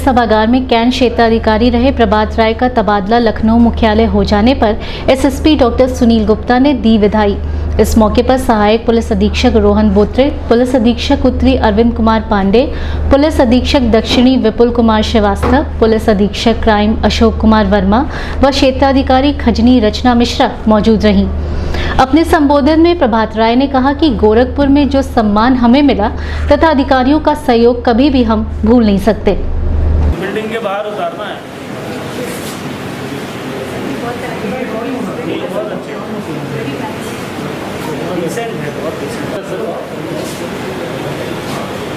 सभागार में कैंट क्षेत्राधिकारी रहे प्रभात राय का तबादला लखनऊ मुख्यालय हो जाने पर एसएसपी डॉक्टर सुनील गुप्ता ने दी विदाई। इस मौके पर सहायक पुलिस अधीक्षक रोहन बोत्रे, पुलिस अधीक्षक उत्तरी अरविंद कुमार पांडे, पुलिस अधीक्षक दक्षिणी विपुल कुमार श्रीवास्तव, पुलिस अधीक्षक क्राइम अशोक कुमार वर्मा व क्षेत्राधिकारी खजनी रचना मिश्रा मौजूद रहीं। अपने संबोधन में प्रभात राय ने कहा कि गोरखपुर में जो सम्मान हमें मिला, तथा अधिकारियों का सहयोग कभी भी हम भूल नहीं सकते। बिल्डिंग के बाहर उतारना है। बहुत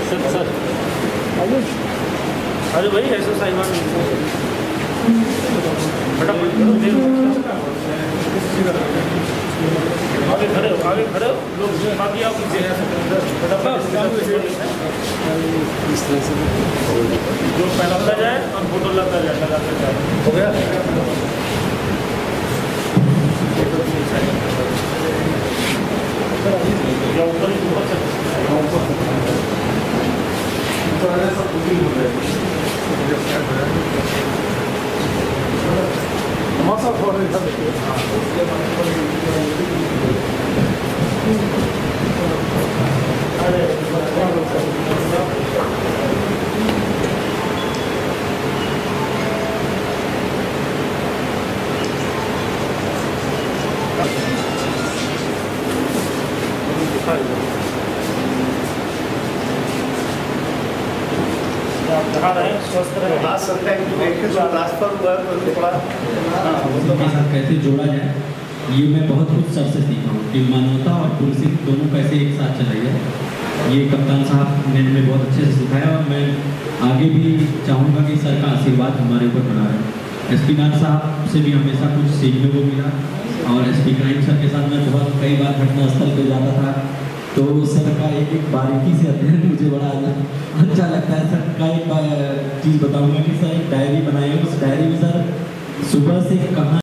सर सर। अरे भाई ऐसा साइमान फटाफट आगे खड़े लोग बाकी आप पीछे फटाफट जो पहनाता जाए और फ़ोटो लगता जाए लगाता जाए हो गया? या ऊपर ही ऊपर से। रहें स्वस्थ रहें हाँ तो है तो थोड़ा हाँ कैसे जोड़ा जाए? ये मैं बहुत कुछ सर से सीखा हूँ। कि मानवता और पुलिसिंग दोनों कैसे एक साथ चलाई है ये कप्तान साहब ने हमें बहुत अच्छे से सिखाया और मैं आगे भी चाहूँगा कि सर का आशीर्वाद हमारे ऊपर बना रहे। एस पी नाथ साहब से भी हमेशा कुछ सीखने को मिला। और एस पी क्राइम सर के साथ मैं बहुत कई बार घटनास्थल पे जाता था। तो सर का एक एक बारीकी से अध्ययन मुझे बड़ा अच्छा लगता है। सर का एक चीज़ बताऊँगा कि सर एक डायरी बनाई उस डायरी में सर सुबह से कहाँ